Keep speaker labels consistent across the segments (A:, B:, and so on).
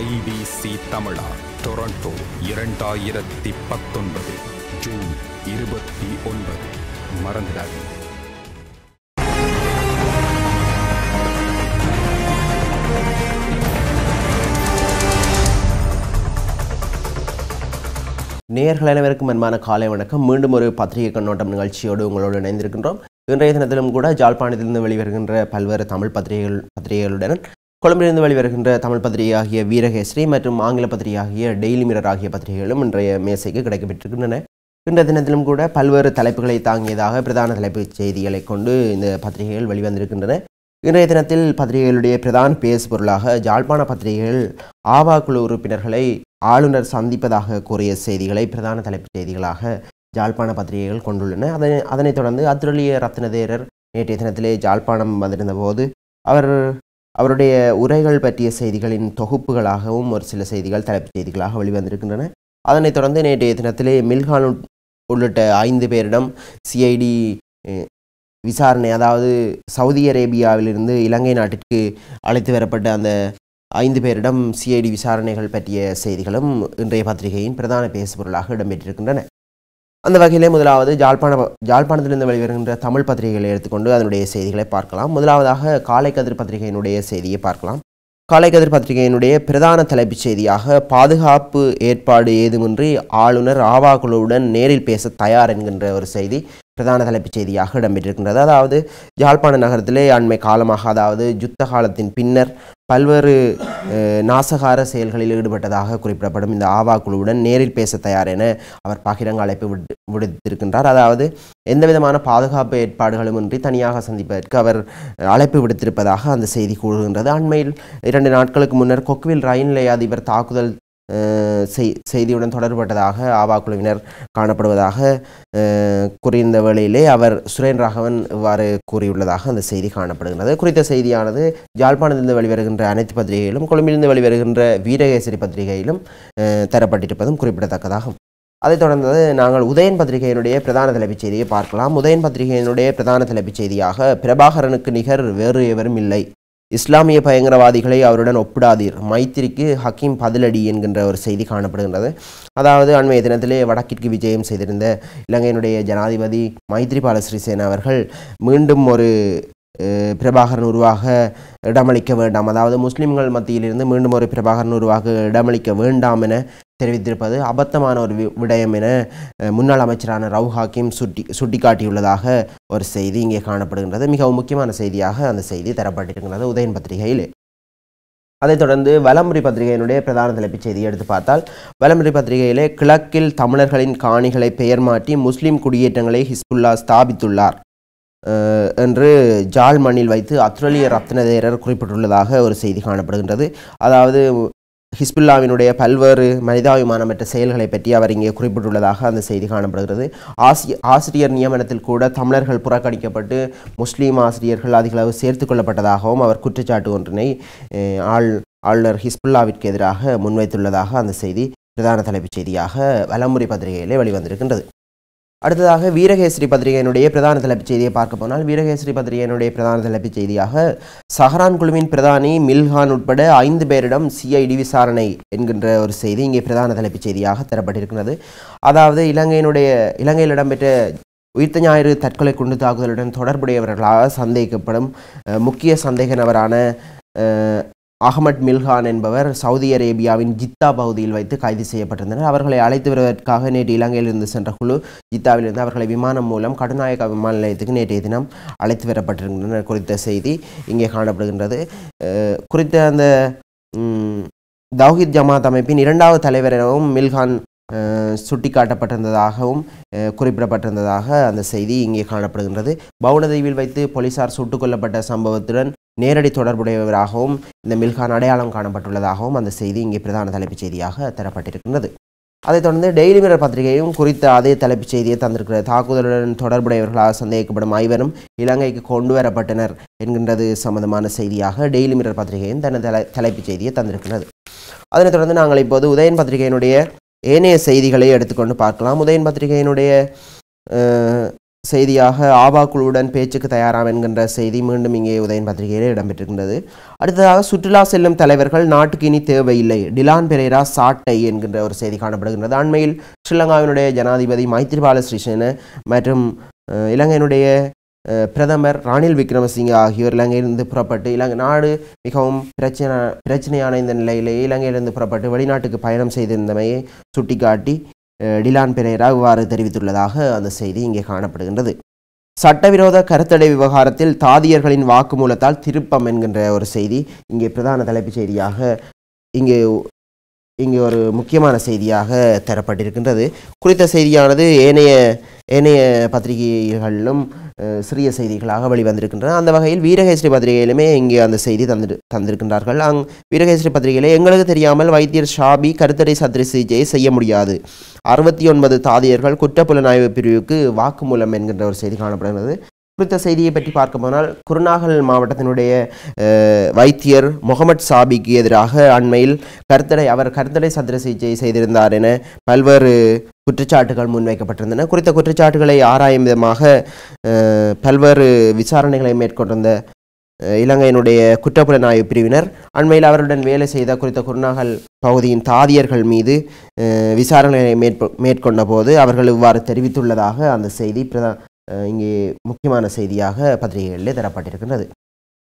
A: IBC தமிழா Toronto இரண்டாயிரத்தி பத்தொன்பது June இருபத்தி ஒன்பது. மறந்துடாதீங்க.
B: நேர்கள் அனைவருக்கும் அன்பான காலை வணக்கம். மீண்டும் ஒரு பத்திரிகை கண்ணோட்டம் நிகழ்ச்சியோடு உங்களோடு இணைந்திருக்கின்றோம். இன்றைய தினத்திலும் கூட ஜாழ்ப்பாணத்திலிருந்து வெளிவருகின்ற பல்வேறு தமிழ் பத்திரிகைகள் பத்திரிகைகளுடன் கொழும்பிலிருந்து வெளிவருகின்ற தமிழ் பத்திரிகையாகிய வீரகேசரி மற்றும் ஆங்கில பத்திரிகையாகிய டெய்லி மிரர் ஆகிய பத்திரிகைகளும் இன்றைய மேசைக்கு கிடைக்கப்பட்டிருக்கின்றன இன்றைய தினத்திலும் கூட பல்வேறு தலைப்புகளை தாங்கியதாக பிரதான தலைப்புச் செய்திகளை கொண்டு இந்த பத்திரிகைகள் வெளிவந்திருக்கின்றன. இன்றைய தினத்தில் பத்திரிகைகளுடைய பிரதான பேசு பொருளாக ஜாழ்ப்பாண பத்திரிகைகள் ஆவா குழு உறுப்பினர்களை ஆளுநர் சந்திப்பதாக கூறிய செய்திகளை பிரதான தலைப்புச் செய்திகளாக ஜாழ்ப்பாண பத்திரிகைகள் கொண்டுள்ளன. அதனை அதனைத் தொடர்ந்து அத்துரலிய ரத்னதேரர் நேற்றைய தினத்திலே ஜாழ்ப்பாணம் வந்திருந்த போது அவர் அவருடைய உரைகள் பற்றிய செய்திகளின் தொகுப்புகளாகவும் ஒரு சில செய்திகள் தலைப்புச் செய்திகளாக வெளிவந்திருக்கின்றன. அதனைத் தொடர்ந்து நேற்றைய தினத்திலே மில்கான் உள்ளிட்ட ஐந்து பேரிடம் சிஐடி விசாரணை அதாவது சவுதி அரேபியாவிலிருந்து இலங்கை நாட்டிற்கு அழைத்து வரப்பட்ட அந்த ஐந்து பேரிடம் சிஐடி விசாரணைகள் பற்றிய செய்திகளும் இன்றைய பத்திரிகையின் பிரதான பேசுபொருளாக இடம்பெற்றிருக்கின்றன. அந்த வகையிலே முதலாவது ஜாழ்ப்பாண ஜாழ்ப்பாணத்திலிருந்து வெளிவருகின்ற தமிழ் பத்திரிகைகளை எடுத்துக்கொண்டு அதனுடைய செய்திகளை பார்க்கலாம். முதலாவதாக காலை கதிர் பத்திரிகையினுடைய செய்தியை பார்க்கலாம். காலை கதிர் பத்திரிகையினுடைய பிரதான தலைப்புச் செய்தியாக பாதுகாப்பு ஏற்பாடு ஏதுமின்றி ஆளுநர் ஆவா குழுவுடன் நேரில் பேச தயார் என்கின்ற ஒரு செய்தி பிரதான தலைப்புச் செய்தியாக இடம்பெற்றிருக்கின்றது. அதாவது ஜாழ்ப்பாண நகரத்திலே அண்மை காலமாக அதாவது யுத்த காலத்தின் பின்னர் பல்வேறு நாசகார செயல்களில் ஈடுபட்டதாக குறிப்பிடப்படும் இந்த ஆவா குழுவுடன் நேரில் பேச தயார் என அவர் பகிரங்க அழைப்பு விடு விடுத்திருக்கின்றார். அதாவது எந்த விதமான பாதுகாப்பு ஏற்பாடுகளும் இன்றி தனியாக சந்திப்பதற்கு அவர் அழைப்பு விடுத்திருப்பதாக அந்த செய்தி கூறுகின்றது. அண்மையில் இரண்டு நாட்களுக்கு முன்னர் கொக்குவில் ரயில் நிலைய அதிபர் தாக்குதல் செய்தியுடன் தொடர்பட்டதாக ஆவா குழுவினர் காணப்படுவதாக கூறியிருந்த வேளையிலே அவர் சுரேன் ராகவன் இவ்வாறு கூறியுள்ளதாக அந்த செய்தி காணப்படுகிறது குறித்த செய்தியானது ஜாழ்ப்பாணத்திலிருந்து வெளிவருகின்ற அனைத்து பத்திரிகைகளிலும் கொழும்பிலிருந்து வெளிவருகின்ற வீரகேசரி பத்திரிகையிலும் தரப்பட்டிருப்பதும் குறிப்பிடத்தக்கதாகும். அதைத் தொடர்ந்து நாங்கள் உதயன் பத்திரிகையினுடைய பிரதான தலைப்புச் செய்தியை பார்க்கலாம். உதயன் பத்திரிகையினுடைய பிரதான தலைப்புச் செய்தியாக பிரபாகரனுக்கு நிகர் வேறு எவரும் இல்லை. இஸ்லாமிய பயங்கரவாதிகளை அவருடன் ஒப்பிடாதீர். மைத்திரிக்கு ஹக்கீம் பதிலடி என்கின்ற ஒரு செய்தி காணப்படுகின்றது. அதாவது அண்மைய தினத்திலே வடக்கிற்கு விஜயம் செய்திருந்த இலங்கையினுடைய ஜனாதிபதி மைத்ரிபால ஸ்ரீசேன அவர்கள் மீண்டும் ஒரு பிரபாகரன் உருவாக இடமளிக்க வேண்டாம். அதாவது முஸ்லிம்கள் மத்தியிலிருந்து மீண்டும் ஒரு பிரபாகரன் உருவாக இடமளிக்க வேண்டாம் என தெரிவித்திருப்பது அபத்தமான ஒரு வி- விடயம் என முன்னாள் அமைச்சரான ரவு ஹாக்கிம் சுட்டி சுட்டிக்காட்டியுள்ளதாக ஒரு செய்தி இங்கே காணப்படுகின்றது. மிகவும் முக்கியமான செய்தியாக அந்த செய்தி தரப்பட்டிருக்கின்றது உதயன் பத்திரிகையில். அதைத் தொடர்ந்து வலமுறை பத்திரிகையினுடைய பிரதான தலைப்புச் செய்தியை எடுத்து பார்த்தால் வலமுறை பத்திரிகையிலே கிழக்கில் தமிழர்களின் காணிகளை பெயர் மாற்றி முஸ்லீம் குடியேற்றங்களை ஹிஸ்புல்லா ஸ்தாபித்துள்ளார் என்று ஜால் மண்ணில் வைத்து அத்ரலிய ரத்னதேரர் குறிப்பிட்டுள்ளதாக ஒரு செய்தி காணப்படுகின்றது. அதாவது ஹிஸ்புல்லாவினுடைய பல்வேறு மனிதாபிமானமற்ற செயல்களை பற்றி அவர் இங்கே குறிப்பிட்டுள்ளதாக அந்த செய்தி காணப்படுகிறது. ஆசிய ஆசிரியர் நியமனத்தில் கூட தமிழர்கள் புறக்கணிக்கப்பட்டு முஸ்லீம் ஆசிரியர்கள் அதிகளவு சேர்த்து கொள்ளப்பட்டதாகவும் அவர் குற்றச்சாட்டு ஒன்றினை ஆள் ஆளுநர் ஹிஸ்புல்லாவிற்கு எதிராக முன்வைத்துள்ளதாக அந்த செய்தி பிரதான தலைப்புச் செய்தியாக வலமுறை பத்திரிகையிலே வெளிவந்திருக்கின்றது. அடுத்ததாக வீரகேசரி பத்திரிகையினுடைய பிரதான தலைப்புச் செய்தியை பார்க்க போனால் வீரகேசரி பத்திரிகையினுடைய பிரதான தலைப்புச் செய்தியாக சஹரான் குழுவின் பிரதானி மில்ஹான் உட்பட ஐந்து பேரிடம் சிஐடி விசாரணை என்கின்ற ஒரு செய்தி இங்கே பிரதான தலைப்புச் செய்தியாக தரப்பட்டிருக்கிறது. அதாவது இலங்கையினுடைய இலங்கையில் இடம்பெற்ற உயிர்த்த ஞாயிறு தற்கொலை குண்டு தாக்குதலுடன் தொடர்புடையவர்களாக சந்தேகிக்கப்படும் முக்கிய சந்தேக நபரான அகமட் மில்ஹான் என்பவர் சவுதி அரேபியாவின் ஜித்தா பகுதியில் வைத்து கைது செய்யப்பட்டிருந்தனர். அவர்களை அழைத்து வருவதற்காக நேற்று இலங்கையிலிருந்து சென்ற குழு ஜித்தாவிலிருந்து அவர்களை விமானம் மூலம் கடுநாயக விமான நிலையத்துக்கு நேற்றைய தினம் அழைத்து வரப்பட்டிருக்கின்றனர் குறித்த செய்தி இங்கே காணப்படுகின்றது. குறித்த அந்த தௌஹித் ஜமாத் அமைப்பின் இரண்டாவது தலைவர் எனவும் மில்ஹான் சுட்டிக்காட்டப்பட்டிருந்ததாகவும் குறிப்பிடப்பட்டிருந்ததாக அந்த செய்தி இங்கே காணப்படுகின்றது. பவுனதீவில் வைத்து போலீசார் சுட்டுக் கொல்லப்பட்ட சம்பவத்துடன் நேரடி தொடர்புடையவராகவும் இந்த மில்கான் அடையாளம் காணப்பட்டுள்ளதாகவும் அந்த செய்தி இங்கே பிரதான தலைப்புச் செய்தியாக தரப்பட்டிருக்கின்றது. அதைத் தொடர்ந்து டெய்லி மிரர் பத்திரிகையும் குறித்த அதே தலைப்புச் செய்தியை தந்திருக்கிறது தாக்குதலுடன் தொடர்புடையவர்களாக சந்தேகிக்கப்படும் ஐவரும் இலங்கைக்கு கொண்டு வரப்பட்டனர் என்கின்றது சம்பந்தமான செய்தியாக டெய்லி மிரர் பத்திரிகையும் தனது தலை தலைப்புச் செய்தியை தந்திருக்கிறது. அதனைத் தொடர்ந்து நாங்கள் இப்போது உதயன் பத்திரிகையினுடைய ஏனைய செய்திகளை எடுத்துக்கொண்டு பார்க்கலாம். உதயன் பத்திரிகையினுடைய செய்தியாக ஆபா குழுவுடன் பேச்சுக்கு தயாராம் என்கின்ற செய்தி மீண்டும் இங்கே உதயன் பத்திரிகையில் இடம்பெற்றிருக்கின்றது. அடுத்ததாக சுற்றுலா செல்லும் தலைவர்கள் நாட்டுக்கு இனி தேவையில்லை. டிலான் பெரேரா சாட்டை என்கின்ற ஒரு செய்தி காணப்படுகின்றது. அண்மையில் ஸ்ரீலங்காவினுடைய ஜனாதிபதி மைத்ரிபால ஸ்ரீசேன மற்றும் இலங்கையினுடைய பிரதமர் ரணில் விக்ரமசிங்கே ஆகியோர் இலங்கையிலிருந்து புறப்பட்டு இலங்கை நாடு மிகவும் பிரச்சனை பிரச்சனையான இந்த நிலையிலேயே இலங்கையிலிருந்து புறப்பட்டு வெளிநாட்டுக்கு பயணம் செய்திருந்தமையை சுட்டிக்காட்டி டிலான் பெரேரா இவ்வாறு தெரிவித்துள்ளதாக அந்த செய்தி இங்கே காணப்படுகின்றது. சட்டவிரோத கருத்தடை விவகாரத்தில் தாதியர்களின் வாக்குமூலத்தால் திருப்பம் என்கின்ற ஒரு செய்தி இங்கே பிரதான தலைப்புச் செய்தியாக இங்கே இங்கே ஒரு முக்கியமான செய்தியாக தரப்பட்டிருக்கின்றது. குறித்த செய்தியானது ஏனைய ஏனைய பத்திரிகைகளிலும் சிறிய செய்திகளாக வெளிவந்திருக்கின்றன. அந்த வகையில் வீரகேசரி பத்திரிகையிலுமே இங்கே அந்த செய்தி தந்து தந்திருக்கின்றார்கள். அங் வீரகேசரி பத்திரிகையில் எங்களுக்கு தெரியாமல் வைத்தியர் ஷாபி கருத்தடை சத்திர சிகிச்சையை செய்ய முடியாது. அறுபத்தி ஒன்பது தாதியர்கள் குற்றப்புலனாய்வு பிரிவுக்கு வாக்குமூலம் என்கின்ற ஒரு செய்தி காணப்படுகிறது. குறித்த செய்தியை பற்றி பார்க்க போனால் குருநாகல் மாவட்டத்தினுடைய வைத்தியர் முகமது சாபிக்கு எதிராக அண்மையில் கருத்தடை அவர் கருத்தடை சந்திர சிகிச்சை செய்திருந்தார் என பல்வேறு குற்றச்சாட்டுகள் முன்வைக்கப்பட்டிருந்தன. குறித்த குற்றச்சாட்டுகளை ஆராயும் விதமாக பல்வேறு விசாரணைகளை மேற்கொண்டிருந்த இலங்கையினுடைய குற்றப்புலனாய்வு பிரிவினர் அண்மையில் அவருடன் வேலை செய்த குறித்த குருநாகல் பகுதியின் தாதியர்கள் மீது விசாரணைகளை மேற்கொ மேற்கொண்ட போது அவர்கள் இவ்வாறு தெரிவித்துள்ளதாக அந்த செய்தி பிரதா இங்கே முக்கியமான செய்தியாக பத்திரிகைகளிலே தரப்பட்டிருக்கின்றது.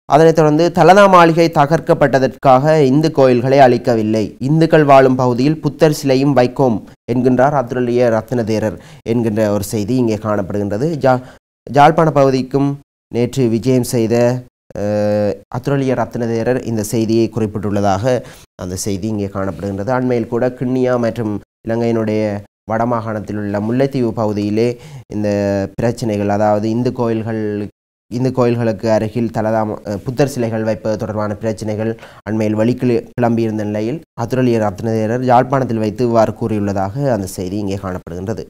B: அதனைத் தொடர்ந்து தலதா மாளிகை தகர்க்கப்பட்டதற்காக இந்து கோயில்களை அழிக்கவில்லை. இந்துக்கள் வாழும் பகுதியில் புத்தர் சிலையும் வைக்கோம் என்கின்றார் அத்துரலிய ரத்னதேரர் என்கின்ற ஒரு செய்தி இங்கே காணப்படுகின்றது. ஜா ஜாழ்ப்பாண பகுதிக்கும் நேற்று விஜயம் செய்த அஹ், அத்துரலிய ரத்னதேரர் இந்த செய்தியை குறிப்பிட்டுள்ளதாக அந்த செய்தி இங்கே காணப்படுகின்றது. அண்மையில் கூட கிண்ணியா மற்றும் இலங்கையினுடைய வடமாகாணத்தில் உள்ள முல்லைத்தீவு பகுதியிலே இந்த பிரச்சனைகள் அதாவது இந்து கோயில்கள் இந்து கோயில்களுக்கு அருகில் தலதாம புத்தர் சிலைகள் வைப்பது தொடர்பான பிரச்சனைகள் அண்மையில் வழிக்கிளி கிளம்பியிருந்த நிலையில் அத்துரலிய ரத்னதேரர் யாழ்ப்பாணத்தில் வைத்து இவ்வாறு கூறியுள்ளதாக அந்த செய்தி இங்கே காணப்படுகின்றது.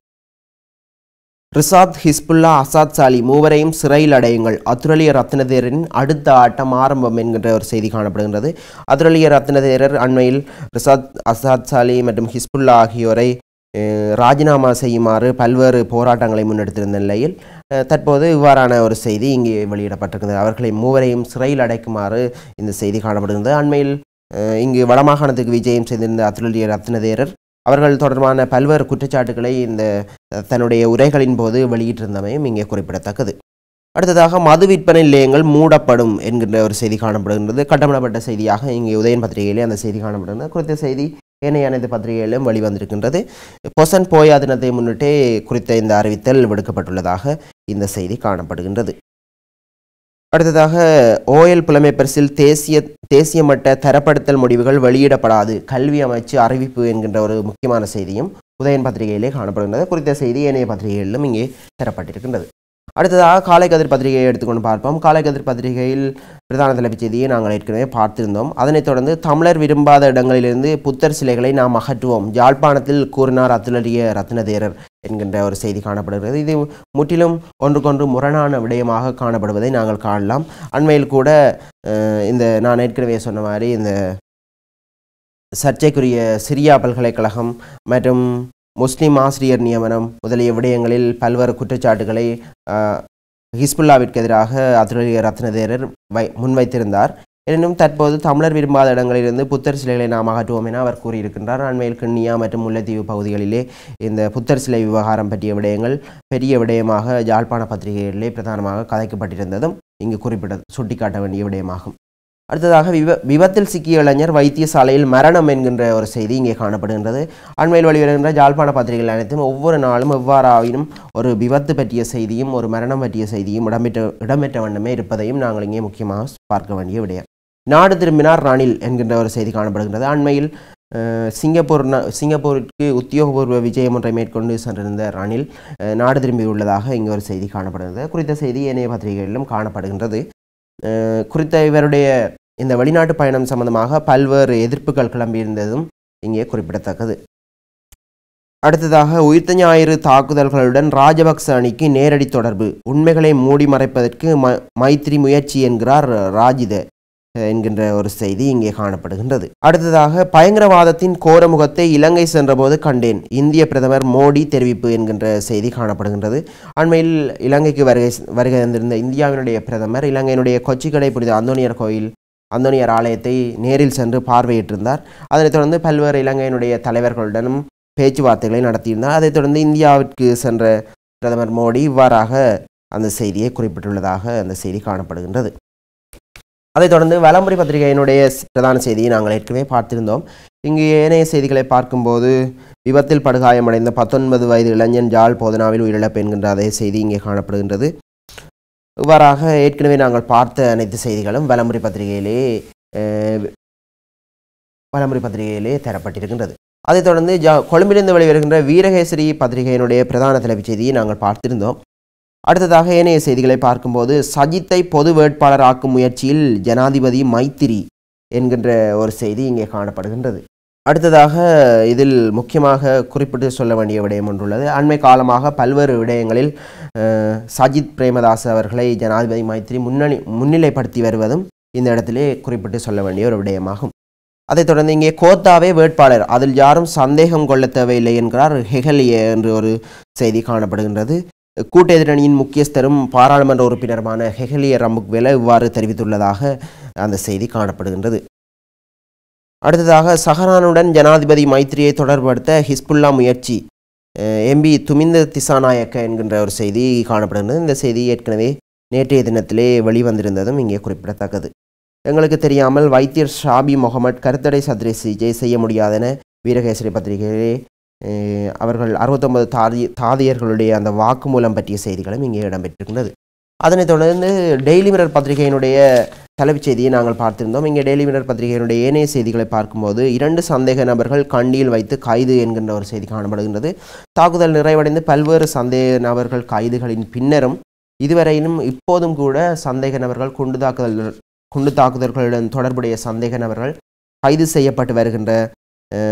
B: ரிசாத் ஹிஸ்புல்லா அசாத் சாலி மூவரையும் சிறையில் அடையுங்கள். அத்துரலிய ரத்னதேரின் அடுத்த ஆட்டம் ஆரம்பம் என்கின்ற ஒரு செய்தி காணப்படுகின்றது. அத்துரலிய ரத்னதேரர் அண்மையில் ரிசாத் அசாத் சாலி மற்றும் ஹிஸ்புல்லா ஆகியோரை ராஜினாமா செய்யுமாறு பல்வேறு போராட்டங்களை முன்னெடுத்திருந்த நிலையில் தற்போது இவ்வாறான ஒரு செய்தி இங்கே வெளியிடப்பட்டிருக்கிறது. அவர்களை மூவரையும் சிறையில் அடைக்குமாறு இந்த செய்தி காணப்படுகின்றது அண்மையில் இங்கு வடமாகாணத்துக்கு விஜயம் செய்திருந்த அத்துலலிய ரத்னதேரர் அவர்கள் தொடர்பான பல்வேறு குற்றச்சாட்டுகளை இந்த தன்னுடைய உரைகளின் போது வெளியிட்டிருந்தமையும் இங்கே குறிப்பிடத்தக்கது. அடுத்ததாக மது விற்பனை நிலையங்கள் மூடப்படும் என்கின்ற ஒரு செய்தி காணப்படுகின்றது. கட்டமிடப்பட்ட செய்தியாக இங்கே உதயன் பத்திரிகையிலே அந்த செய்தி காணப்படுகிறது. குறித்த செய்தி ஏனைய அனைத்து பத்திரிகைகளிலும் வெளிவந்திருக்கின்றது. பொசன் போயா தினத்தை முன்னிட்டே குறித்த இந்த அறிவித்தல் விடுக்கப்பட்டுள்ளதாக இந்த செய்தி காணப்படுகின்றது. அடுத்ததாக ஓஎல் புலமை பரிசில் தேசிய தேசிய மட்ட தரப்படுத்தல் முடிவுகள் வெளியிடப்படாது. கல்வி அமைச்சு அறிவிப்பு என்கின்ற ஒரு முக்கியமான செய்தியும் உதயன் பத்திரிகையிலே காணப்படுகின்றது. குறித்த செய்தி ஏனைய பத்திரிகைகளிலும் இங்கே தரப்பட்டிருக்கின்றது. அடுத்ததாக காலை கதிர் பத்திரிகையை எடுத்துக்கொண்டு பார்ப்போம். காலை கதிர் பத்திரிகையில் பிரதான தலைப்புச் செய்தியை நாங்கள் ஏற்கனவே பார்த்திருந்தோம். அதனைத் தொடர்ந்து தமிழர் விரும்பாத இடங்களிலிருந்து புத்தர் சிலைகளை நாம் அகற்றுவோம். யாழ்ப்பாணத்தில் கூறினார் அத்துலரிய ரத்னதேரர் என்கின்ற ஒரு செய்தி காணப்படுகிறது. இது முற்றிலும் ஒன்றுக்கொன்று முரணான விடயமாக காணப்படுவதை நாங்கள் காணலாம். அண்மையில் கூட இந்த நான் ஏற்கனவே சொன்ன மாதிரி இந்த சர்ச்சைக்குரிய சிரியா பல்கலைக்கழகம் மற்றும் முஸ்லிம் ஆசிரியர் நியமனம் முதலிய விடயங்களில் பல்வேறு குற்றச்சாட்டுகளை ஹிஸ்புல்லாவிற்கு எதிராக அதுரிய ரத்னதேரர் வை முன்வைத்திருந்தார். எனினும் தற்போது தமிழர் விரும்பாத இடங்களிலிருந்து புத்தர் சிலைகளை நாம் அகற்றுவோம் என அவர் கூறியிருக்கின்றார். அண்மையில் கிண்ணியா மற்றும் முல்லைத்தீவு பகுதிகளிலே இந்த புத்தர் சிலை விவகாரம் பற்றிய விடயங்கள் பெரிய விடயமாக யாழ்ப்பாண பத்திரிகைகளிலே பிரதானமாக கதைக்கப்பட்டிருந்ததும் இங்கு குறிப்பிட சுட்டிக்காட்ட வேண்டிய விடயமாகும். அடுத்ததாக விப விபத்தில் சிக்கிய இளைஞர் வைத்தியசாலையில் மரணம் என்கின்ற ஒரு செய்தி இங்கே காணப்படுகின்றது. அண்மையில் வெளிவருகின்ற ஜாழ்ப்பாண பத்திரிகைகள் அனைத்தும் ஒவ்வொரு நாளும் எவ்வாறாயினும் ஒரு விபத்து பற்றிய செய்தியும் ஒரு மரணம் பற்றிய செய்தியும் இடம்பெற்ற இடம்பெற்ற வண்ணமே இருப்பதையும் நாங்கள் இங்கே முக்கியமாக பார்க்க வேண்டிய விடயம். நாடு திரும்பினார் ரணில் என்கின்ற ஒரு செய்தி காணப்படுகின்றது. அண்மையில் சிங்கப்பூர் சிங்கப்பூருக்கு உத்தியோகபூர்வ விஜயம் ஒன்றை மேற்கொண்டு சென்றிருந்த ரணில் நாடு திரும்பியுள்ளதாக இங்கே ஒரு செய்தி காணப்படுகிறது குறித்த செய்தி ஏனைய பத்திரிகைகளிலும் காணப்படுகின்றது. குறித்த இவருடைய இந்த வெளிநாட்டு பயணம் சம்பந்தமாக பல்வேறு எதிர்ப்புகள் கிளம்பியிருந்ததும் இங்கே குறிப்பிடத்தக்கது. அடுத்ததாக உயிர்த்த ஞாயிறு தாக்குதல்களுடன் ராஜபக்ச அணிக்கு நேரடி தொடர்பு. உண்மைகளை மூடி மறைப்பதற்கு ம மைத்ரி முயற்சி என்கிறார் ராஜித என்கின்ற ஒரு செய்தி இங்கே காணப்படுகின்றது. அடுத்ததாக பயங்கரவாதத்தின் கோரமுகத்தை இலங்கை சென்றபோது கண்டேன். இந்திய பிரதமர் மோடி தெரிவிப்பு என்கின்ற செய்தி காணப்படுகின்றது. அண்மையில் இலங்கைக்கு வருகை வருகை தந்திருந்த இந்தியாவினுடைய பிரதமர் இலங்கையினுடைய கொச்சிக்கடை புனித அந்தோனியர் கோயில் அந்தோனியர் ஆலயத்தை நேரில் சென்று பார்வையிட்டிருந்தார். அதனைத் தொடர்ந்து பல்வேறு இலங்கையினுடைய தலைவர்களுடனும் பேச்சுவார்த்தைகளை நடத்தியிருந்தார். அதைத் தொடர்ந்து இந்தியாவிற்கு சென்ற பிரதமர் மோடி இவ்வாறாக அந்த செய்தியை குறிப்பிட்டுள்ளதாக அந்த செய்தி காணப்படுகின்றது. அதைத் தொடர்ந்து வலம்புரி பத்திரிகையினுடைய பிரதான செய்தியை நாங்கள் ஏற்கனவே பார்த்திருந்தோம். இங்கு ஏனைய செய்திகளை பார்க்கும்போது விபத்தில் படுகாயமடைந்த பத்தொன்பது வயது இளைஞன் ஜாழ் போதனாவில் உயிரிழப்பு என்கின்ற அதே செய்தி இங்கே காணப்படுகின்றது. இவ்வாறாக ஏற்கனவே நாங்கள் பார்த்த அனைத்து செய்திகளும் வலமுறை பத்திரிகையிலே வலமுறை பத்திரிகையிலே தரப்பட்டிருக்கின்றது. அதைத் தொடர்ந்து ஜா கொழும்பிலிருந்து வெளிவருகின்ற வீரகேசரி பத்திரிகையினுடைய பிரதான தலைப்புச் செய்தியை நாங்கள் பார்த்திருந்தோம். அடுத்ததாக ஏனைய செய்திகளை பார்க்கும்போது சஜித்தை பொது வேட்பாளர் ஆக்கும் முயற்சியில் ஜனாதிபதி மைத்திரி என்கின்ற ஒரு செய்தி இங்கே காணப்படுகின்றது. அடுத்ததாக இதில் முக்கியமாக குறிப்பிட்டு சொல்ல வேண்டிய விடயம் ஒன்றுள்ளது. அண்மை காலமாக பல்வேறு விடயங்களில் சஜித் பிரேமதாஸ் அவர்களை ஜனாதிபதி மைத்திரி முன்னணி முன்னிலைப்படுத்தி வருவதும் இந்த இடத்திலே குறிப்பிட்டு சொல்ல வேண்டிய ஒரு விடயமாகும். அதைத் தொடர்ந்து இங்கே கோத்தாவே வேட்பாளர். அதில் யாரும் சந்தேகம் கொள்ள தேவையில்லை என்கிறார் ஹெகலிய என்று ஒரு செய்தி காணப்படுகின்றது. கூட்டெதிரணியின் முக்கியஸ்தரும் பாராளுமன்ற உறுப்பினருமான ஹெகலிய ரம்புக்வேல இவ்வாறு தெரிவித்துள்ளதாக அந்த செய்தி காணப்படுகின்றது. அடுத்ததாக சஹரானுடன் ஜனாதிபதி மைத்திரியை தொடர்படுத்த ஹிஸ்புல்லா முயற்சி. எம்பி துமிந்த திசாநாயக்க என்கின்ற ஒரு செய்தி காணப்படுகின்றது இந்த செய்தி ஏற்கனவே நேற்றைய தினத்திலே வெளிவந்திருந்ததும் இங்கே குறிப்பிடத்தக்கது. எங்களுக்கு தெரியாமல் வைத்தியர் ஷாபி முகமட் கருத்தடை சத்திரை சிகிச்சை செய்ய முடியாதென வீரகேசரி பத்திரிகையிலே அவர்கள் அறுபத்தொன்பது தாதி தாதியர்களுடைய அந்த வாக்குமூலம் பற்றிய செய்திகளும் இங்கே இடம்பெற்றிருக்கின்றது. அதனைத் தொடர்ந்து டெய்லி மிரர் பத்திரிகையினுடைய தலைப்புச் செய்தியை நாங்கள் பார்த்திருந்தோம். இங்கே டெய்லி மிரர் பத்திரிகையினுடைய ஏனைய செய்திகளை பார்க்கும்போது இரண்டு சந்தேக நபர்கள் கண்டியில் வைத்து கைது என்கின்ற ஒரு செய்தி காணப்படுகின்றது. தாக்குதல் நிறைவடைந்து பல்வேறு சந்தேக நபர்கள் கைதுகளின் பின்னரும் இதுவரையிலும் இப்போதும் கூட சந்தேக நபர்கள் குண்டு தாக்குதல் குண்டு தாக்குதல்களுடன் தொடர்புடைய சந்தேக நபர்கள் கைது செய்யப்பட்டு வருகின்ற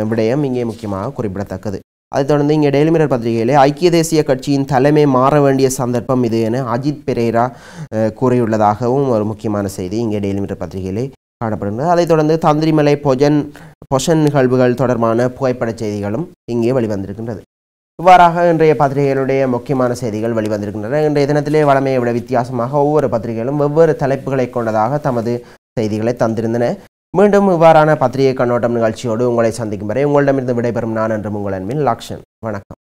B: விடயம் இங்கே முக்கியமாக குறிப்பிடத்தக்கது. அதைத் தொடர்ந்து இங்கே டெய்லி மிரர் பத்திரிகையிலே ஐக்கிய தேசிய கட்சியின் தலைமை மாற வேண்டிய சந்தர்ப்பம் இது என அஜித் பெரேரா கூறியுள்ளதாகவும் ஒரு முக்கியமான செய்தி இங்கே டெய்லி மிரர் பத்திரிகையிலே காணப்படுகிறது. அதைத் தொடர்ந்து தந்திரிமலை பொஜன் பொஷன் நிகழ்வுகள் தொடர்பான புகைப்படச் செய்திகளும் இங்கே வெளிவந்திருக்கின்றது. இவ்வாறாக இன்றைய பத்திரிகைகளுடைய முக்கியமான செய்திகள் வெளிவந்திருக்கின்றன. இன்றைய தினத்திலே வளமையை விட வித்தியாசமாக ஒவ்வொரு பத்திரிகைகளும் வெவ்வேறு தலைப்புகளை கொண்டதாக தமது செய்திகளை தந்திருந்தன. மீண்டும் இவ்வாறான பத்திரிகை கண்ணோட்டம் நிகழ்ச்சியோடு உங்களை சந்திக்கும் வரை உங்களிடமிருந்து விடைபெறும் நான் என்றும் உங்கள் அன்பின் லக்ஷன். வணக்கம்.